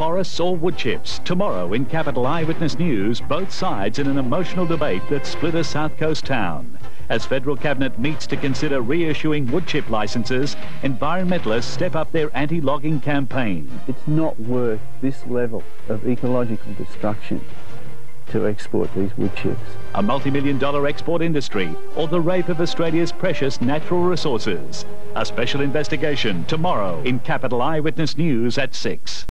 forests or wood chips? Tomorrow in Capital Eyewitness News, both sides in an emotional debate that split a South Coast town. As federal cabinet meets to consider reissuing woodchip licenses, environmentalists step up their anti-logging campaign. It's not worth this level of ecological destruction to export these wood chips. A multi-million dollar export industry or the rape of Australia's precious natural resources. A special investigation tomorrow in Capital Eyewitness News at 6.